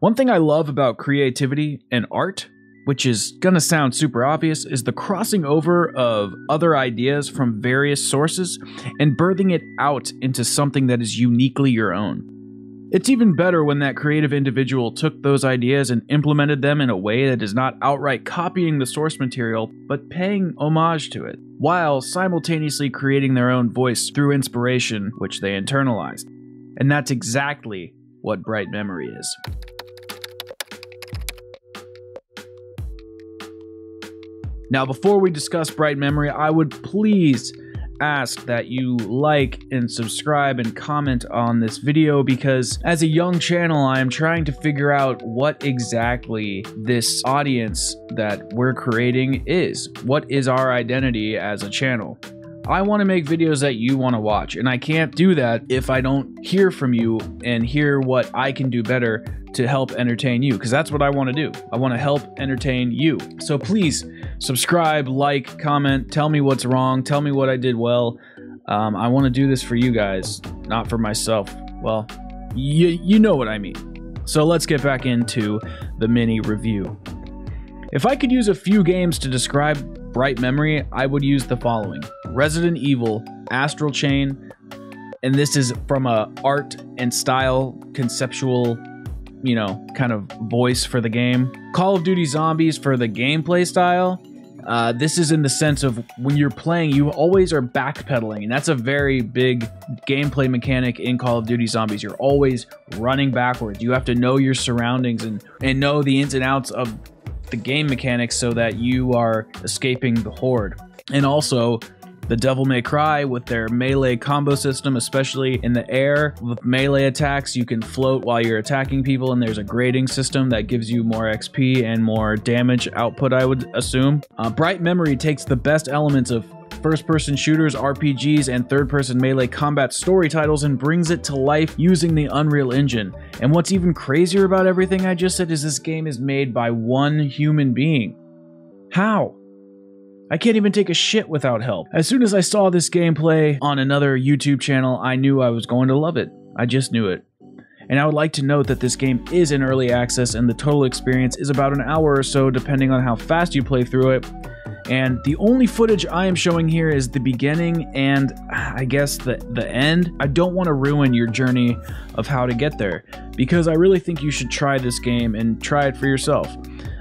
One thing I love about creativity and art, which is gonna sound super obvious, is the crossing over of other ideas from various sources and birthing it out into something that is uniquely your own. It's even better when that creative individual took those ideas and implemented them in a way that is not outright copying the source material, but paying homage to it, while simultaneously creating their own voice through inspiration, which they internalized. And that's exactly what Bright Memory is. Now, before we discuss Bright Memory, I would please ask that you like and subscribe and comment on this video because as a young channel, I am trying to figure out what exactly this audience that we're creating is. What is our identity as a channel? I want to make videos that you want to watch, and I can't do that if I don't hear from you and hear what I can do better to help entertain you, because that's what I want to do. I want to help entertain you. So please subscribe, like, comment, tell me what's wrong, tell me what I did well. Um, I want to do this for you guys, not for myself. Well, you, you know what I mean. So let's get back into the mini review. If I could use a few games to describe Bright Memory, I would use the following Resident Evil, Astral Chain, and this is from a art and style conceptual you know kind of voice for the game call of duty zombies for the gameplay style uh, this is in the sense of when you're playing, you always are backpedaling, and that's a very big gameplay mechanic in Call of Duty Zombies. You're always running backwards. You have to know your surroundings and and know the ins and outs of the game mechanics so that you are escaping the horde. And also, the Devil May Cry with their melee combo system, especially in the air. With melee attacks, you can float while you're attacking people, and there's a grading system that gives you more XP and more damage output, I would assume. Uh, Bright Memory takes the best elements of first person shooters, RPGs, and third person melee combat story titles and brings it to life using the Unreal Engine. And what's even crazier about everything I just said is this game is made by one human being. How? I can't even take a shit without help. As soon as I saw this gameplay on another YouTube channel, I knew I was going to love it. I just knew it. And I would like to note that this game is in early access and the total experience is about an hour or so depending on how fast you play through it. And the only footage I am showing here is the beginning and I guess the, the end. I don't want to ruin your journey of how to get there because I really think you should try this game and try it for yourself.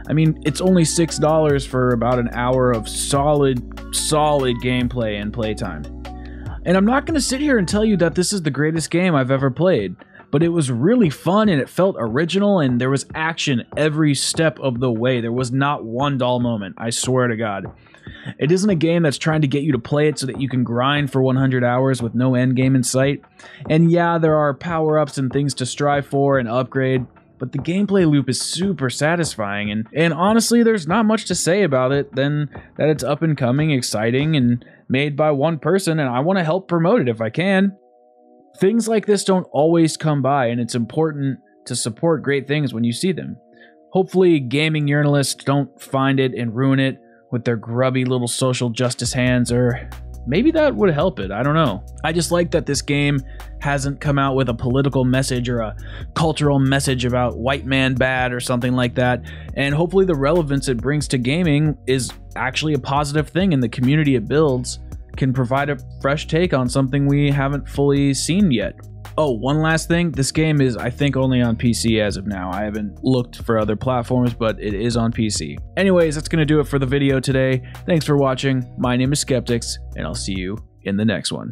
I mean, it's only $6 for about an hour of solid, solid gameplay and playtime. And I'm not going to sit here and tell you that this is the greatest game I've ever played but it was really fun and it felt original and there was action every step of the way. There was not one dull moment, I swear to God. It isn't a game that's trying to get you to play it so that you can grind for 100 hours with no end game in sight. And yeah, there are power ups and things to strive for and upgrade, but the gameplay loop is super satisfying and and honestly there's not much to say about it than that it's up and coming, exciting and made by one person and I want to help promote it if I can. Things like this don't always come by, and it's important to support great things when you see them. Hopefully, gaming journalists don't find it and ruin it with their grubby little social justice hands, or maybe that would help it. I don't know. I just like that this game hasn't come out with a political message or a cultural message about white man bad or something like that. And hopefully, the relevance it brings to gaming is actually a positive thing in the community it builds can provide a fresh take on something we haven't fully seen yet. Oh, one last thing. This game is, I think, only on PC as of now. I haven't looked for other platforms, but it is on PC. Anyways, that's going to do it for the video today. Thanks for watching. My name is Skeptix, and I'll see you in the next one.